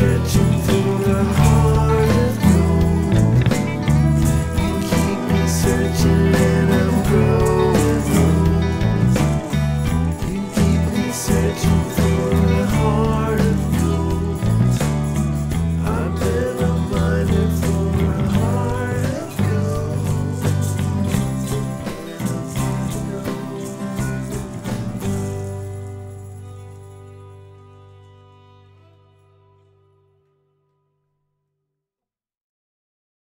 searching